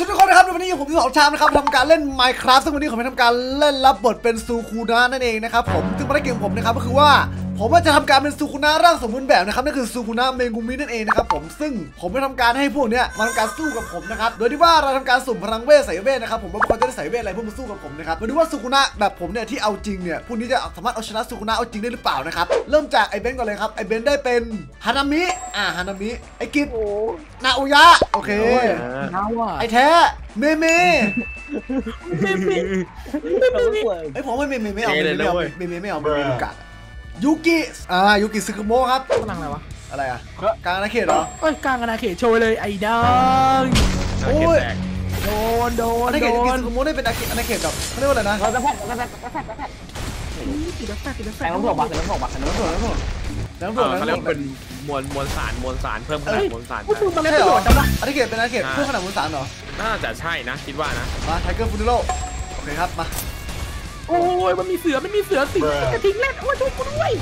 สวัสดีทุกคนนะครับวันนี้อยู่ผมที่สองชามนะครับทำการเล่น Minecraft ซึ่งวันนี้ผมจะทำการเล่นรับบทเป็นซูคูนะนั่นเองนะครับผมซึ่งภารกิจของผมนะครับก็คือว่า ผมว่าจะทำการเป็นซูคุนะร่างสมบูรณ์แบบนะครับนั่นคือซูคุนะเมงุมินั่นเองนะครับผมซึ่งผมจะทำการให้พวกเนี้ยมาทำการสู้กับผมนะครับโดยที่ว่าเราทำการสุ่มพลังเวทใส่เวทนะครับผมว่าพวกเขาจะได้ใส่เวทอะไรพวกมาสู้กับผมนะครับมาดูว่าซูคุนะแบบผมเนี่ยที่เอาจริงเนี่ยพวกนี้จะสามารถเอาชนะซูคุนะเอาจริงได้หรือเปล่านะครับเริ่มจากไอ้เบนก่อนเลยครับไอ้เบนได้เป็นฮานามิอ่าฮานามิไอ้กิจนาอุยะโอเคน้าว่ะไอ้แท้เมเมไม่มีไอ้ยผมไม่เมเมไม่เอาเทเมเลยเมไม่เอานะเว้ยเมเมไม่เอาเมเมดูกากอะ ยูกิอ่ายูกิซึคุโมะครับพลังอะไรวะ อะไรอะกลางอาณาเขตเหรอเอ้ยกลางอาณาเขตโชว์เลยไอ้ดังโอ้ยโดนโดนอาณาเขโดตยูกินซึคุโมะได้เป็นอาณาเขตอาณาเขตแบบเขาเรียกว่าอะไรนะเราจะแพทจะแพทจะแพทจะแพทติดแฟติดแฟแข่งน้ำถ่วงบักแข่งน้ำถ่วงบักแข่งน้ำถ่วงน้ำถ่วงน้ำเอถ่วงอเขาน้ำเรียถ่วงกว่าเป็นมวลมวลสารมวลสารเพิ่มขนาดมวลสารพูดถึงมันใช่เล่นเหประรโยอชน์จังวะอาณาเขตเป็นอาณาเขตเพื่อขนาดมุนสารเหรอน่าจะใช่นะคิดว่านะมาไทเกอร์ฟูนิโลโอเคครับมา โอ้ยมันมีเสือมันมีเสือสิงจะทิ้งเล่นโอ้ยดูกูด้วย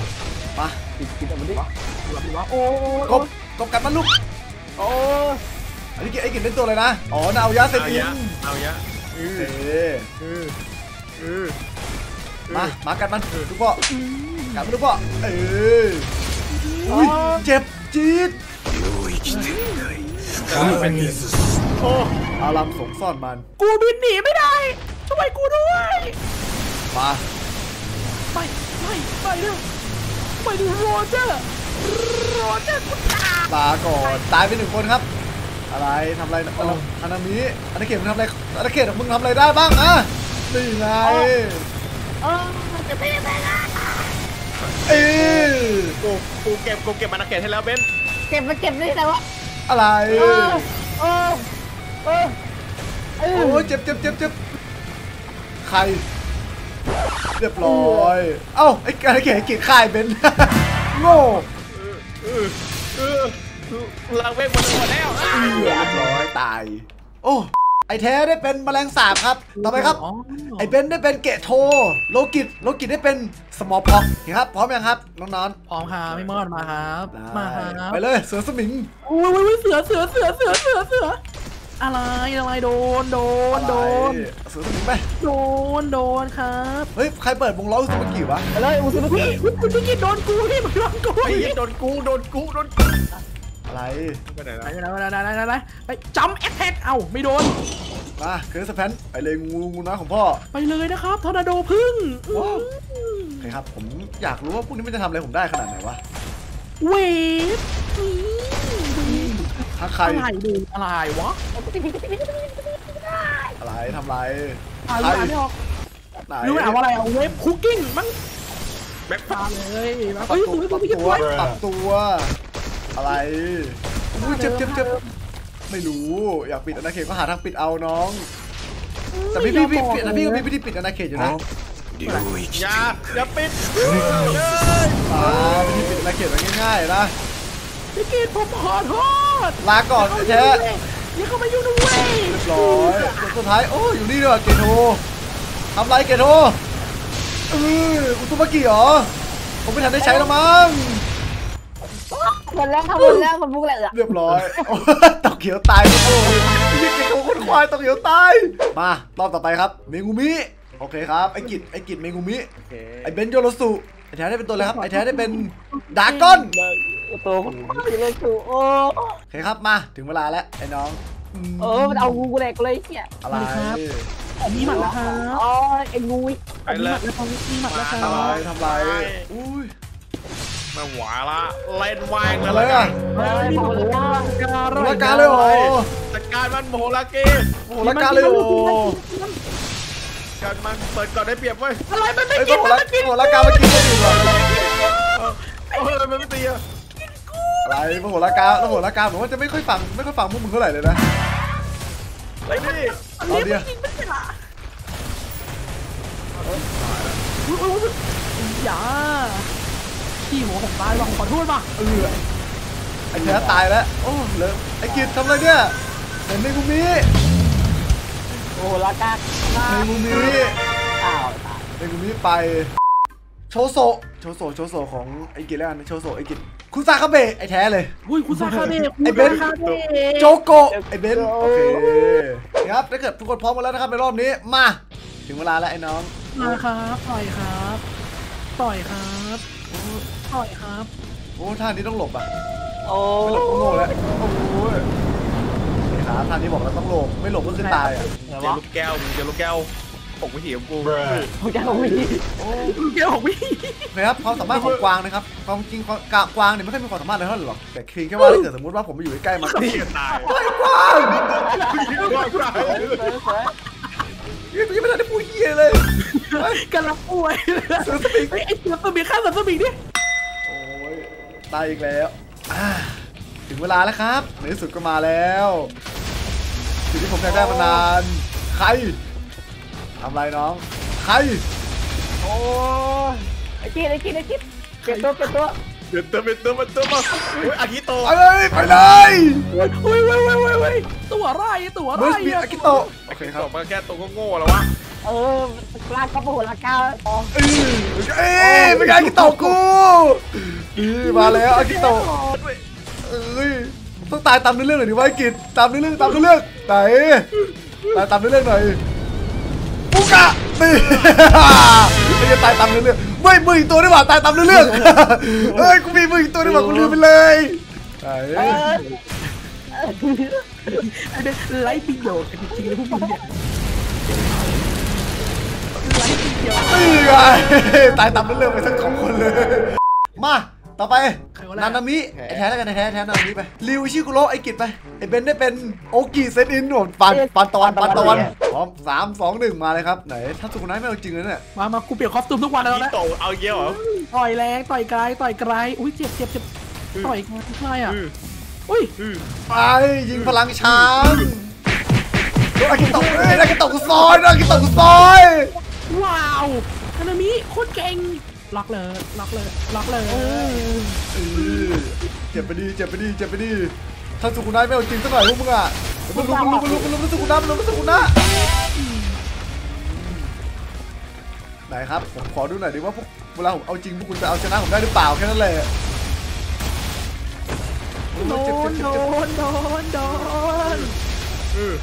มากินกินเอามันดิโอ้กบกบกัดมันลูกโอ้อันนี้กินไอ้กินเป็นตัวเลยนะอ๋อนาวยะเซนเอาอิเยอะนเอาเยอะโอเคเออเออมามากัดมันทุกพ่อกัดมันทุกพ่อเอออุ้ยเจ็บจี๊ดแต่ว่าเป็นโอ้อารัมสงซ่อนมัน กูบินหนีไม่ได้ ช่วยกูด้วย มาไปไปไปเร็วไปดูโรเจอร์โรเจอร์กูตาลาก่อนตายไปหนึ่งคนครับ อะไรทำอะไรนะฮานามิอันนี้เขตมึงทำอะไรอันนี้เขตมึงทำอะไรได้บ้างอะนี่ไงเออจะไม่ได้เออกูกูเก็บกูเก็บมานาเกตให้แล้วเบนเก็บไปเก็บได้แล้ววะอะไรเออเออเออเออโอ้ยเจ็บเจ็บเจ็บเจ็บใคร เรียบร้อย เอ้าไอ้อันนี้เขตเขตค่ายเบนโง่ลังเวกหมดหมดแล้วเรียบร้อยตาย โอ้ไอแท้ได้เป็นแมลงสาบครับ ต่อไปครับ ไอเบนได้เป็นเกตโท โลกิตโลกิตได้เป็นสมอลพ็อกครับ พร้อมยังครับน้องพร้อมครับพี่มอดมาครับ มาครับ ไปเลยเสือสมิงโอ้ยโอ้ยเสือเสือเสือเสือเสือเสือ อะไรอะไรโดนโดนโดนเสือสมิงไปโดนโดนครับ เฮ้ย ใครเปิดวงล้ออุสมากิวะไปเลยอุซุนุพี่กิคุณคุณพี่กินโดนกูพี่มึงโดนกูไอ้พี่เหี้ยโดนกูโดนกูโดนอะไรไปไหนไหนแล้วไหนไหนไหนไหนไหนไปจัมแอคแท็กเอ้าไม่โดนมาเคิร์สแพนไปเลยงูงูน้อยของพ่อ ไปเลยนะครับทอร์นาโดพึ่งว้าวโอเคครับผมอยากรู้ว่าพวกนี้มันจะทำอะไรผมได้ขนาดไหนวะเวฟ ถ้าใครอะไรดูอะไรวะอะไรทำอะไรอ่านใครอ่านไม่ออกไหนรู้ไหมว่าอะไรอะเวฟคุกกิ้งมั้งแบ็คมาเลยมาปรัเฮ้บยตัวสวยปรับพี่กินตัสววยปรับตัวอะไรอุ้ยเจ็บเจ็บเจ็บไม่รู้อยากปิดอาณาเขตก็หาทางปิดเอาน้อง แต่พี่พี่พี่พี่แต่พี่ก็มีวิธีปิดอาณาเขตอยู่นะอย่าอย่าปิดอ่าวิธีปิดอาณาเขตมันง่ายๆนะพี่กินผมขอโทษ ลาก่อนไอ้แท้อย่าเข้ามายุ่งนะเว้ยเรียบร้อยคนสุดท้ายโอ้อยู่นี่ด้วยว่ะเกโททำไรเกโทเอออุตุมากิเหรอผมไม่ทันได้ใช้แล้วมั้งหมดแล้วทำหมดแล้วมันพุกแหละเรียบร้อยโอ้ตกเขียวตายโอ้ยยิงเกโทคนควายตกเขียวตายมารอบต่อไปครับเมงูมิโอเคครับไอ้กิจไอ้กิจเมงูมิไอ้เบนโยโรสุไอ้แท้ได้เป็นตัวอะไรครับไอ้แท้ได้เป็นดากอน ตัวคนที่เล่นสูโอ้โอเคครับมาถึงเวลาแล้วไอ้น้องมเออมันเอางูแหลกเลยเนี่ยอะไรมีหมัดแล้วครับอ๋อไอ้งูไปมีเลหมัยดแล้วครับมีหมัดแล้วครัทำไรบทำไรอุ้ยมาหวาละเล่นวางอะไรอะเฮ้ยหมดแล้วโหราการเลยเหรอจัดการมันโมโหลาเกโหราการเลยเหรอการมันเปิดก่อนได้เปรียบเว้ยอะไรมันไม่เอ้ยกินโหมันราไม่กินโหราการมากินคนอื่นเหรอเออมันไม่ตีอะ อะไรโหราการแล้วโหราการผมว่าจะไม่ค่อยฟังไม่ค่อยฟังพวกมึงเท่าไหร่เลยนะไอ้นี่อันเอานี้เดีมัยนกินไม่ใช่หรออุ๊ยอุ๊ยอุ๊ยอย่าขี้หัวผมตายว่ะผมขอโทษป่ะเออไอ้แท้ตายแล้วโอ้เหลยไอ้กิจทำอะไรเนี่ยเห็นในกูมีโอ้ละกักในกูมีอ้าวตายในกูมีไปโชโซโชโซโชโซของไอ้กิจแล้วกันโชโซไอ้กิจ คุซาคาเบะไอ้แท้เลย อุ้ยคุณซาคาเบะไอ้เบนคุณซาคาเบะโจโกะไอ้เบนโอเคครับถ้าเกิดทุกคนพร้อมกันแล้วนะครับในรอบนี้มา ถึงเวลาแล้วไอ้น้องมาครับต่อยครับต่อยครับต่อยครับโอ้ท่านี้ต้องหลบอะโอ้ไม่หลบก็โง่แล้วโอ้ยนี่ครับท่านี้บอกแล้วต้องหลบไม่หลบก็คือตายอะเจอลูกแก้วมึงเจอลูกแก้ว ตกไปหีบกูผมจะเอาวิ่งเกี่ยวของพี่นะครับความสามารถของกวางนะครับความจริงความกากวางเนี่ยไม่ค่อยมีความสามารถอะไรเท่าไหร่หรอกแต่เพียงแค่ว่าถ้าเกิดสมมติว่าผมไปอยู่ใกล้ๆมันก็นี่ตายไอ้กวางสวยสวยยังไม่ทันได้พูดเฮียเลยเฮ้ยกำลังป่วยเสือสมิงไอ้ไอ้เสือสมิงข้ามเสือสมิงดิโอ้ยตายอีกแล้วอ่าถึงเวลาแล้วครับในที่สุดก็มาแล้วสิ่งที่ผมอยากได้มานานใคร ทำไรน้อง ใคร โอ้ไอ้กินไอ้กินไอ้กินเปลี่ยนตัวเปลี่ยนตัวเดินเติมเป็นเติมเป็นเติมมาอุ้ยอากิโตไปเลยไปเลยเฮ้ยเฮ้ยเฮ้ยเฮ้ยเฮ้ยตัวไรตัวไรเบิร์สบีอากิโตะโอเคครับตกมาแค่ตัวก็โง่แล้ววะเออลากกระโปรงลากกาอ๋อเอ้ยเอ้ยเป็นไงอากิโตะกูนี่มาแล้วอากิโตะเอ้ยต้องตายตามเนื้อเรื่องหน่อยดิวะไอ้กิจตามเนื้อเรื่องตามเนื้อเรื่องไหนตายตามเนื้อเรื่องหน่อย ปุกะนี่ไม่จะตายตามเนื้อเรื่องไม่มืออีกตัวดีกว่าตายตามเนื้อเรื่องเอ้ยกูมีมืออีกตัวดีกว่ากูลืมไปเลยไหนเอออันนี้ไร้ประโยชน์กันจริงๆเลยพวกมึงเนี่ยไร้ประโยชน์ นี่ไงตายตามเนื้อเรื่องไปทั้งสองคนเลยมา ต่อไปใครวะแรกนานามิไอแท้แล้วกันไอแท้แท้นานามิไปริวชิคุโระไอกิจไปไอเบนได้เป็นโอกิเซตอินผมปันปันตอนปันตอนพร้อมสามสองหนึ่งมาเลยครับไหนถ้าสุกุนายไม่เอาจริงเลยเนี่ยมามากูเปลี่ยนคอสตูมทุกวันแล้วอากินะโตเอาเยี่ยวเหรอต่อยแรงต่อยไกลต่อยไกลอุ้ยเจ็บเจ็บเจ็บต่อยไกลใช่อะอืออุ้ยอือไปยิงพลังช้างอากิโตะเอ้ยอากิโตะกูซอยอากิโตะกูซอยว้าวฮานามิโคตรเก่ง ล็อกเลยล็อกเลยล็อกเลยเจ็บไปดีเจ็บไปดีเจ็บไปดีถ้าสุกุนาไม่เอาจริงสักหน่อยพวกมึงอะมันลุกมันลุกมันลุกมันลุกมันสุกุนะมันลุกมันสุกุนะไหนครับผมขอดูหน่อยดิว่าพวกเวลาผมเอาจริงพวกคุณจะเอาชนะผมได้หรือเปล่าแค่นั้นแหละโดนโดนโดนโดนโดนอือ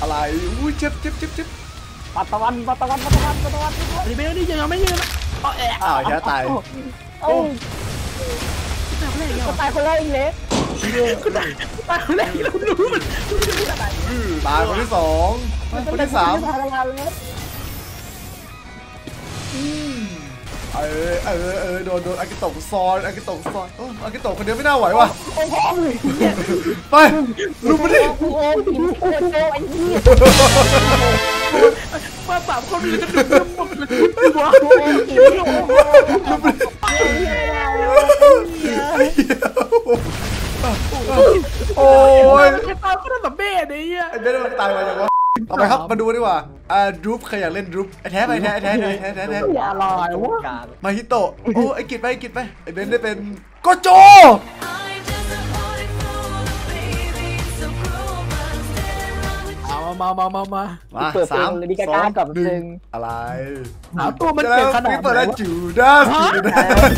อะไรอุ้ยเจ็บเจ็บเจ็บเจ็บปัตตะวันปัตตะวันปัตตะวันปัตตะวันอันนี้ไม่ได้ยังไม่ยืน อ๋อแอะอ้าวแค่ตายโอ้ตายคนแรกยังตายคนแรกอีกเล็กตายคนแรกเรารู้มันตายคนที่สองคนที่สามทำงานเลยเออเออเออโดนโดนอากิโตะซอยอากิโตะซอยเอออากิโตะคนเดียวไม่น่าไหวว่ะโอ้โหไปลุมมาดิโอ้โหกินโอ้โหไอ้นี่มาสามคนมีกระดูกหมดเลย ว้าโอ้โหกินโอ้โหโอ้ยแค่ตาก็ได้แบบเบ้เนี่ยไอ้เบนมันตายมาอย่างวะต่อไปครับมาดูดีกว่าอ่าดรูปใครอยากเล่นดรูปไอ้แท้ไปแท้แท้แท้แท้แท้แท้อย่าลอยวะมาฮิโตะโอ้ไอ้กิจไปไอ้กิจไปไอ้เบนได้เป็นโกโจ มามามามามาเปิดเพลสางมเลยดิกาสอก้างกับหนึ่หนึ่งงอะไรหาตัวมันเดี๋ยวเก่งขนาดนี่ไหเปิดนแล้ววะจูดาสจูดาส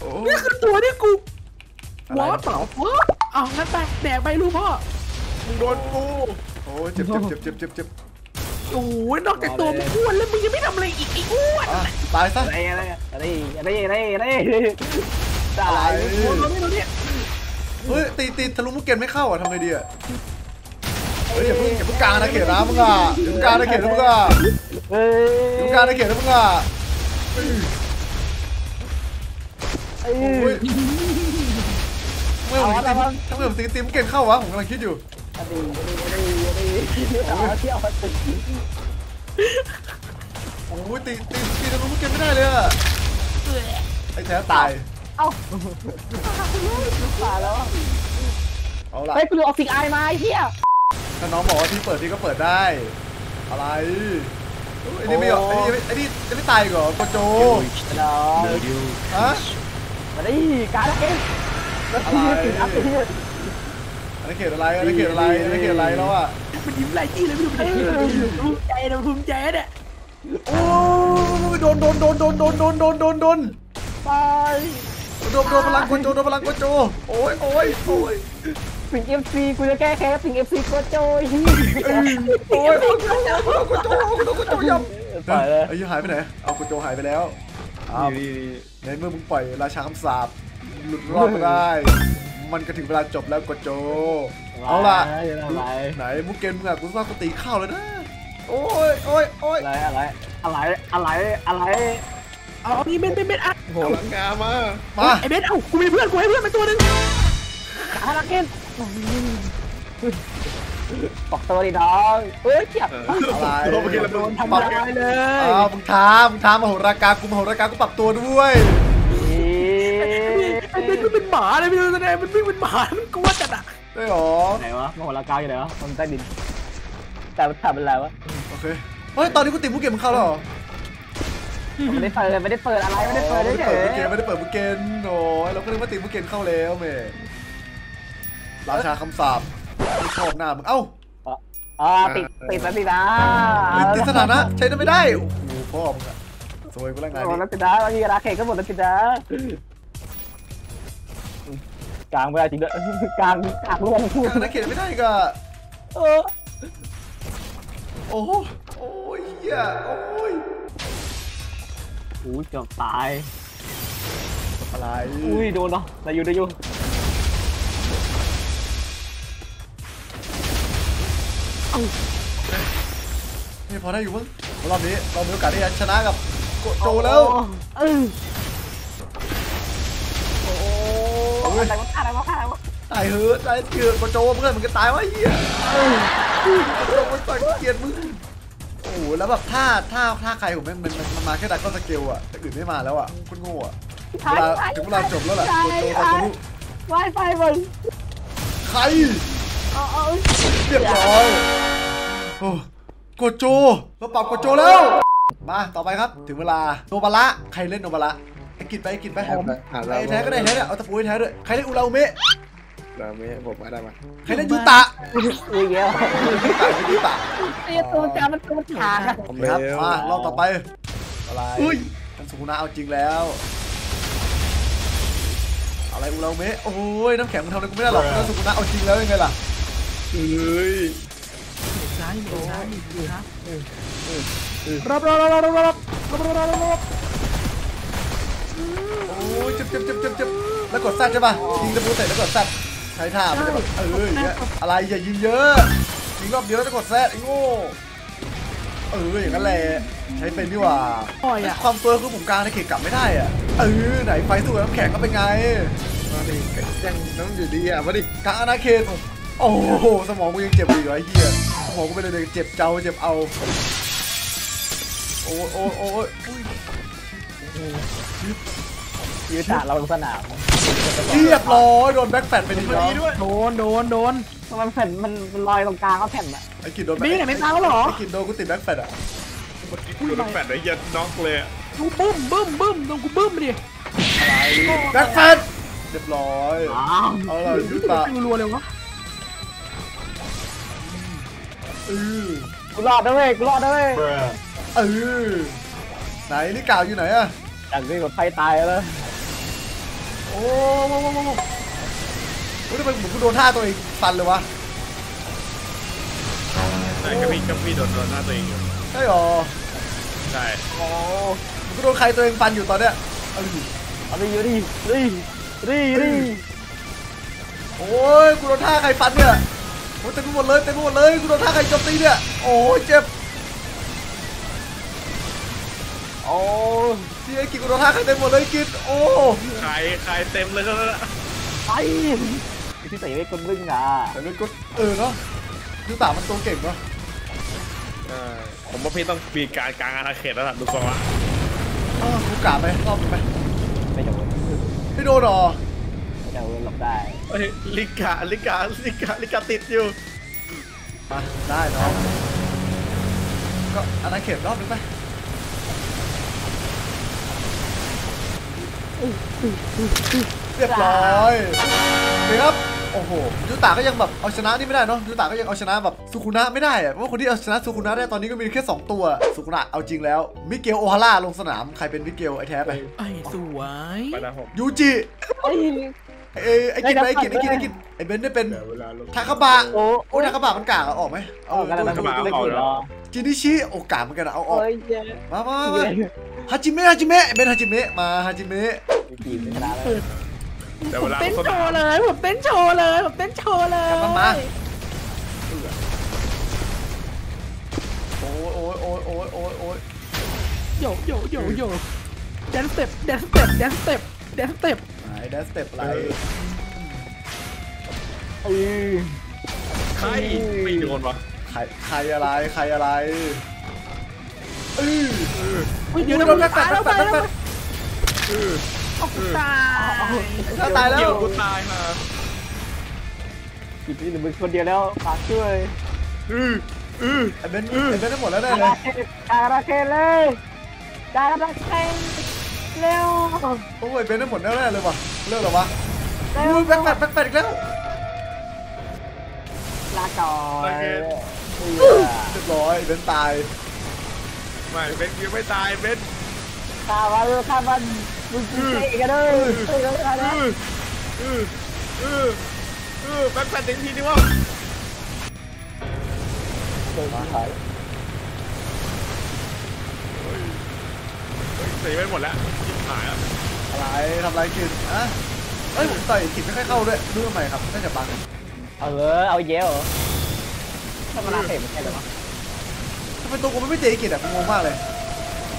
โอ้นี่คือตัวที่กูอะไรว้าเปล่าวะเอางั้นไปแดกไปลูกพ่อมึงโดนกูโอ้เจ็บเจ็บเจ็บเจ็บเจ็บเจ็บโอ้ยนอกจากตัวมึงอ้วนแล้วมึงยังไม่ทำอะไรอีกไอ้อ้วนอะตายซะอะไรอะไรอะไรอะไรอะไรอะไรตาอะไรยโอ้ยนี่นี่เฮ้ยตีตีทะลุมุกเกนไม่เข้าอะทำไงดีอะ เฮ้ยอย่าเพิ่งอย่าเพิ่งกลางนะเขตนะมึงอะอย่าเพิ่งกลางนะเขตนะมึงอะเฮ้ยอย่าเพิ่งกลางนะเขตนะมึงอะเอ้โอ้ยยทำไมผมตีทำไมผมตีตีมุกเกนเข้าวะผมกำลังคิดอยู่อะไรอะไรอะไรเที่ยวตึกโอ้ยตีตีตีทะลุมุกเกนไม่ได้เลยอะไอ้แท้ตาย เอ้าตายแล้วเอาล่ะเฮ้ยกูดูออฟฟิศไอมาไอ้เหี้ย ถ้าน้องบอกว่าที่เปิดที่ก็เปิดได้ อะไรไอ้นี่ไม่เหรอไอ้นี่ไอ้นี่จะไม่ตายเหรอโกโจน้องฮะมาดิการละเกมอะไรอัพไปที่อันนี้เขตอะไรอันนี้เขตอะไรอันนี้เขตอะไรแล้วอะมันยิ้มไหลจี้เลยไม่รู้เป็นไงภูมิใจนะภูมิใจเนี่ยโอ้ยโดนโดนโดนโดนโดนโดนโดนโดนโดนไปโดนโดนพลังโกโจโดนพลังโกโจโอ้ยโอ้ยโอ้ย สิงเอฟซีกูจะแก้แค้นสิงเอฟซีโคโจยโอ้ยกูโจกูโจกูโจกูโจยำปล่อยเลยไอ้ยี่หายไปไหน เอากูโจหายไปแล้วอ้าวในเมื่อมึงปล่อยราชาคำสาปหลุดรอดมาได้ มันก็ถึงเวลาจบแล้วกูโจ เอาล่ะ ไหนมุกเกนมึงอะกูว่ากูตีเข้าแล้วนะ โอ้ยโอ้ยโอ้ยอะไรอะไรอะไรอะไรอะไรเอาอานี่เบนเบนเบนอะโหลังกามา มาไอเบนเอ้ากูมีเพื่อนกูให้เพื่อนเป็นตัวนึงอาราเกน บอกตัวดิน้องเฮ้ยเจ็บอะไรตัวเมื่อกี้เราโดนทำร้ายเลยอ้าวมึงท้ามึงท้ามโหราการกูมโหราการกูปรับตัวด้วยไอ้เบนมันเป็นหมาเลยพี่ดูแสดงมันวิ่งเป็นหมามันกลัวจัดอะได้หรอไหนวะมโหระกาอยู่ไหนวะมันใต้ดินแต่มันทำเป็นไรวะโอเคเฮ้ยตอนนี้กูติดมุกเกนมึงเข้าแล้วเหรอไม่ได้เปิดไม่ได้เปิดอะไรไม่ได้เปิดไม่เฉได้เปิดยมุกเกนไม่ได้เปิดมุกเกนโอ้ยเราก็นึกว่าติดมุกเกนเข้าแล้วเม ราชาคำสาปไม่ชอบหน้ามึง เอ้าอ่าติดติดแล้วสินะติดติดสถานะใช้ได้ไม่ได้ โอ้โหพ่อมึงอะสวยกูแล้วงานโอ้นี้แล้วสินะมีราเขตก็หมดแล้วสินะกลางไม่ได้จริงด้วยกลางกลางรวมพูดการนักเขียนไม่ได้ก็เออโอ้โหโอ้ยเหี้ยโอ้ยอุ้ยเกือบตายอะไรอุ้ยโดนเนาะได้อยู่ได้อยู่ นี่พอได้อยู่มั้งรอบนี้เรามีโอกาสที่จะชนะกับโกโจแล้วโอ้อะไรวะอะไรวะอะไรวะตายเฮ้ยตายเกือบโกโจเพื่อนมันก็ตายวะเหี้ยโกโจมันต่อยเกลียดมึงโอ้โหแล้วแบบถ้าถ้าถ้าใครผมมันมันมันมาแค่ดักก็สเกลอะแต่อื่นไม่มาแล้วอะคุณโง่อะเวลาถึงเวลาจบแล้วแหละโกโจตาตุไวไฟมึงใครเอาเอาเรียบร้อย โอ้โกโจเราปรับโกโจแล้ว มาต่อไปครับถึงเวลาโนบาระใครเล่นโนบาระไอ้กิดไปไอ้กิดไปหาไอ้แท้ก็ได้แท้เนี่ยเอาตะปูให้แท้ด้วยใครเล่นอุราอุเมะเราไม่ผมมาได้มาใครเล่นยูตะอุ้ยเงี้ยยูตะเป็นยูตะเตี้ยตัวจามันตัวฉากอะครับมารอบต่อไปอะไรอุ้ยท่านสุกุนะเอาจริงแล้ว อะไรอุราอุเมะโอ้ยน้ำแข็งมันทำอะไรกูไม่ได้หรอกท่านสุกุนะเอาจริงแล้วยังไงล่ะเฮ้ย ซ้ายหนึ่งซ้ายหนึ่งนะรับรับรับรับรับรับรับรับรับโอ้ยเจ็บเจ็บเจ็บเจ็บเจ็บแล้วกดแซดใช่ป่ะยิงตะปูเสร็จแล้วกดแซดใช้ท่ามันจะแบบเอออย่างเงี้ยอะไรอย่ายิงเยอะยิงรอบเดียวแล้วจะกดแซดไอ้โง่เอออย่างนั้นแหละใช้เป็นดีกว่าปล่อยอะความตัวคือผมกลางในเขตกลับไม่ได้อะเออไหนไฟสู้กับน้ำแข็งก็เป็นไงมาดิยังน้องอยู่ดีอะมาดิกลางอาณาเขตโอ้โหสมองกูยังเจ็บอยู่ไอ้เหี้ย สมองกูเป็นเลยเจ็บเจ้าเจ็บเอาโอ้ยโอ้ยโอ้ยอุ้ยยืดฉากเราลงสนามเรียบร้อยโดนแบ็คแฟตไปทีเดียวโดนโดนโดนมันแผ่นมันมันลอยตรงกลางก็แผ่นอะไอ้กินโดนมีไหนไม่ตายแล้วเหรอไอ้กินโดนกูติดแบ็คแฟตอะเมื่อกี้กูโดนแฟนไอ้ยันน็อกเลยอะกูบึ้มบึ้มบึ้มโดนกูบึ้มไปดิแบ็คแฟตเรียบร้อยอ้าวเอาล่ะยูตะกูรัวเลยวะ เออกูรอดด้วยกูรอดด้วยเออไหนนี่กล่าวอยู่ไหนอะจากที่แบบไฟตายแล้วโอ้โหโอ้โหโอ้โหโอ้ยทำไมเหมือนกูโดนท่าตัวเองฟันเลยวะใช่ก็พี่ก็พี่โดนโดนหน้าตัวเองอยู่ใช่หรอใช่โอ้เหมือนกูโดนใครตัวเองฟันอยู่ตอนเนี้ยเออเอาดิอยู่ดิดิดิดิโอ้ยกูโดนท่าใครฟันเนี่ย โอ้ยเต็มไปหมดเลยเต็มไปหมดเลยกูโดนท่าใครโจมตีเนี่ยโอ้ยเจ็บโอ้ที่ไอ้กินกูโดนท่าใครเต็มหมดเลยกินโอ้ขายขายเต็มเลยก็แล้วไปที่ใส่ไว้คนบึ้งอะแต่เป็นกูเออเนาะยูตามันตัวเก่งเนาะผมว่าพี่ต้องมีการกลางอาณาเขตแล้วล่ะดูทรงละเออกูกะไปรอบนึงไปไม่โดนไม่โดนหรอไม่โดนหลบ ได้เฮ้ยลิกาลิกาลิกาลิกาติดอยู่มาได้เนาะก็อาณาเขตรอบนึงไปเรียบร้อยโอเคครับโอ้โหยูตาก็ยังแบบเอาชนะนี่ไม่ได้เนาะยูตาก็ยังเอาชนะแบบสุคุนะไม่ได้อะเพราะว่าคนที่เอาชนะสุคุนะได้ตอนนี้ก็มีแค่2ตัวสุคุนะเอาจริงแล้วมิเกลโอฮาร่าลงสนามใครเป็นมิเกลไอแท้ไปไอ้สวยไปนะผมยูจิ เอ้ยไอ้ไอ้กินไอ้กินไอ้กินไอ้กินไอ้เบนซ์ได้เป็นเดี๋ยวเวลาลงทาคาบะโอ้โอ้ทาคาบะมันกากอะออกไหมเอากันแล้วทาคาบะไม่เอากินเหหรรออจินิชิโอกากเหมือนกันอะเอาออกโอ้ยเย้มามามาฮาจิเมะฮาจิเมะไอ้เบนซ์ฮาจิเมะมาฮาจิเมะกินชนะแล้วเดี๋ยวผเวมลาเต้นสโชนามว์เลยผมเต้นโชว์เลยผมเต้นโชว์เลยกลับมามาโอ้ยโอ้ยโอ้ยโอ้ยโอ้ยโอ้ยโยโยโยโยแดนสเต็ปแดนสเต็ปแดนสเต็ปแดนสเต็ป ไหนแดนสเต็ปอะไรเออใครไม่โดนวะใครใครอะไรใครอะไรเออเฮ้ยเดี๋ยวโดโดนนแป๊บแป๊ตาบยแล้วแป๊บตายแป๊บแล้วแป๊บเอากูตายถ้าตายแล้วเกี่ยวกูตายฮะกินที่หนึ่งมึงคนเดียวแล้วฝากช่วยอืออือไอ้เบนซ์ไอ้เบนซ์ได้หมดแล้วแน่กาเลยราเคนกาลาเคนเลยกาลาเคนเร็วโอ้ยเบนซ์ได้หมดแล้วแน่เลยว่ะ เลิกเหรอวะเร็อุ้วยแบ็คแฟดแบ็คแฟดอีกแล้วลาก่อนเรียบร้อยเบนซ์ตายไม่เป็นยังไม่ตายเป็นข้าวันข้าวันมึงกินเจ๊กันเลยเฮ้ยแล้วกันนะอืออืออืออือแบ็คแฟนถึงทีนึงวะเดินมาหายตีไปหมดแล้วชิบหายอะอะไรทำอะไรกินอะเอ้ยผมต่อยกินไม่ค่อยเข้าด้วยดูทำไมครับน่าจะบังเอาเออเอาเยอะเหรอถ้ามันลาเข็มไม่ใช่เหรอวะทำไมตัวกูมันไม่เตะกินอะกูงงมากเลย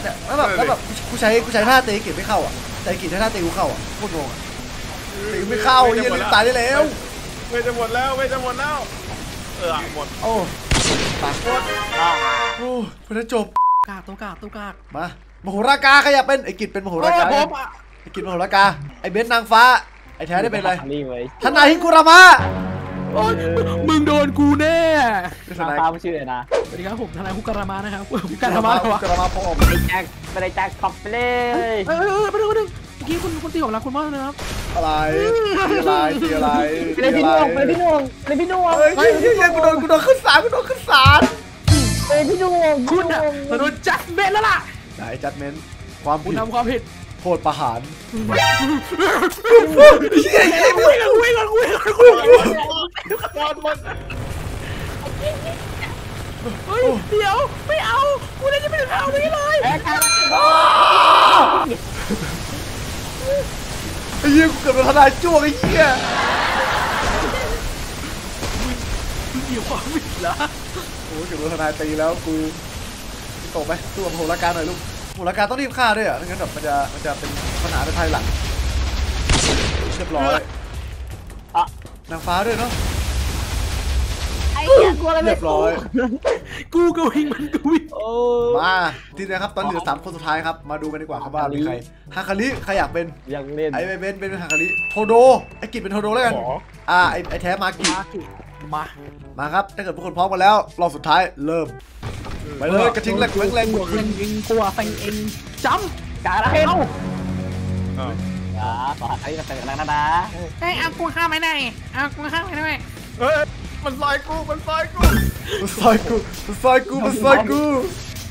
เนี่ยแล้วแบบแล้วแบบกูใช้กูใช้ท่าเตะกินไม่เข้าอะแต่กินใช้ท่าเตะกูเข้าอะโคตรงงอะตีไม่เข้าเหี้ย็นตายได้แล้วไม่จะหมดแล้วไม่จะหมดแล้วเออหมดโอ้ตายโอ้เพื่อนจบกากตัวกากตัวกากมามโหรากาใครอยากเป็นไอ้กิจเป็นมโหโอ้รายกาผมอะ ไอ้กิจมโหรากาไอ้เบนซ์นางฟ้า ไอ้แท้ได้เป็นอะไรรีบเลยทนายฮิกุรามะโอ้ยมึงโดนกูแน่เป็นทนางนายฟ้าไม่ชื่ออะไรนะ สวัสดีครับผมทนายฮุกการามานะครับฮุกการามาเหรอวะกุรามะพ่อมไม่ได้แจ็คไม่ได้แจ็คขับไปเลยเออเออไปดูไปดูเมื่อกี้คุณคุณตีของรักคุณมากเลยนะครับ อะไรตีอะไรตีอะไรไปเลยพี่นุ่งไปเลยพี่นุ่งไปเลยพี่นุ่งเฮ้ยเฮ้ยเฮ้ยเฮ้ยกูโดนกูโดนขึ้นศาลกูโดนขึ้นศาลไปเลยพี่นุ่งคุณอะโดนจัดเบนแล้วล่ะ ไหนจัดเมนความคุณผิดทำความผิด โทษประหารคุยกันคุยกันคุยกันคุยกันเฮ้ยเดี๋ยวไม่เอากูเลยจะไม่เอานี้เลยแพ้กันไอ้เหี้ยกูเกือบโดนทนายจ้วงไอ้เหี้ยเดี๋ยวความผิดเหรอโอ้ยเกือบโดนทนายตีแล้วกูตกไหมตัวโหราการหน่อยลูก มโหราการต้องรีบฆ่าด้วยอะไม่งั้นแบบมันจะมันจะเป็นปัญหาในภายหลังเรียบร้อยอะนางฟ้าด้วยเนาะไอ้เหี้ยกลัวอะไรไม่เรียบร้อยกูก็วิ่งมันกูวิ่งโอ้มาทีนี้ครับตอนเหลือสามคนสุดท้ายครับมาดูกันดีกว่าครับว่ามีใครฮาคาริใครอยากเป็นยังเล่นไอ้เบนเป็นฮาคาริโทโดไอ้กิจเป็นโทโดแล้วกันขออ่าไอ้ไอ้แท้มากิมาสิมามาครับถ้าเกิดทุกคนพร้อมกันแล้วรอบสุดท้ายเริ่ม ไปเลยกระทิงแหลกแรงแรงหมดเล่นยิงตัวแฟงเองจกาลาำเคนเอ้าอ้าวอ่าขอให้กันแต่กันนะนะไอ้เอากูข้ามไม่ได้เอากูข้ามไม่ได้เฮ้ยมันซอยกูมันซอยกูมันซอยกูมันซอยกูมันซอยกู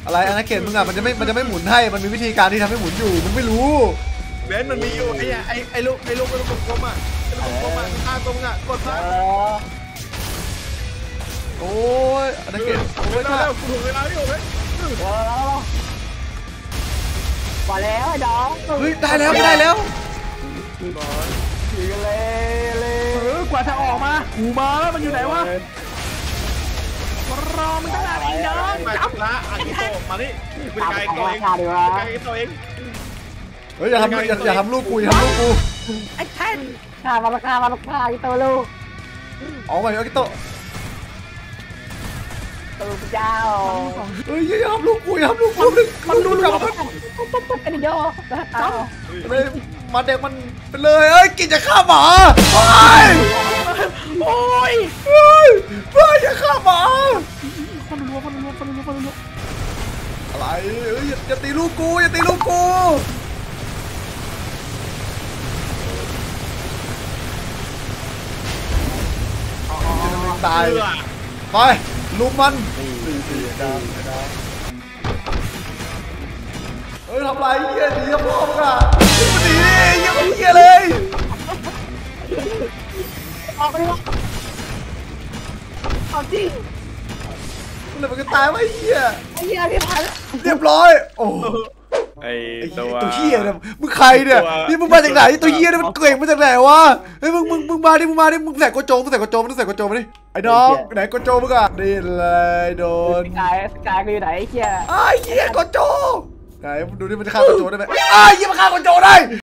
อะไรอนาเขตมึงอะมันจะไม่มันจะไม่หมุนให้มันมีวิธีการที่ทำให้หมุนอยู่มึงไม่รู้เบนซ์มันมีอยู่ไอ้เนี่ยไอ้ไอ้ลูกไอ้ลูกไอ้ลูกกลมๆอะไอ้ลูกกลมๆอะข้างตรงอะกดเอซะอ โอ้ยอนาเขตโอ้โอ้ยยเร็ถ้าวๆกูถูกเวลาอยู่เว้ยมาแล้วไอ้ดอกเฮ้ยได้แล้วไม่ได้แล้วยิงเลยเลยเออกว่าจะออกมากูมาแล้วมันอยู่ไหนวะรอมันตั้งนานไอ้น้องมาจับละอากิโตะมานี่เป็นตามไกลของตัวราเองคาดีกว่าไกลตัวเองเฮ้ยอย่าทำอย่าอย่าทำลูกกูอย่าทำลูกกูไอ้แท่นค่ามาราคามาราคาอีตัวลูกออกมาอากิโตะ ตัวลูเจ้าเฮ้ยอย่าทำลูกกูอย่าทำลูกกูมันดูกลับมาไอ้ดิโยจ้าเลยมาเด็กมันไปเลยเอ้ยกินจะฆ่าหมาไปโอ้ยเฮ้ยเฮ้ยอย่าฆ่าหมาฟันรัวฟันรัวฟันรัวฟันรัวอะไรเอ้ยอย่าอย่าตีลูกกูอย่าตีลูกกูตายเชื่อ ไปลุมมันเฮ้ยทำไรเหี้ยหนีกับพ่อมึงอะหนีมันหนีเหี้ยมันเหี้ยเลยออกไปวะเอาจริงมันเลยมันก็ตายไอ้เหี้ยไอ้เหี้ยที่ผ่านเรียบร้อย โอ้ ไอ้ไอ้เหี้ตัยวตัวเหี้ยเนี่ยมึงใครเนี่ยตัวนี่มึงมาจากไหนตัวเหี้ยเนี่ยมันเก่งมาจากไหนวะเฮ้ยมึงมึงมึงมาดิมึงมาดิมึงใส่กระโจมมึงใส่กระโจมมึงใส่กระโจมมาดิไอ้น้องไหนกระโจมมึงอะนี่เลยโดนสกายสกายก็อยู่ไหนไอ้เหี้ยไอ้เหี้ยกระโจมไหนมึงดูดิมันจะฆ่ากระโจมได้ไหมไอ้เหี้ยมันฆ่ากระโจมได้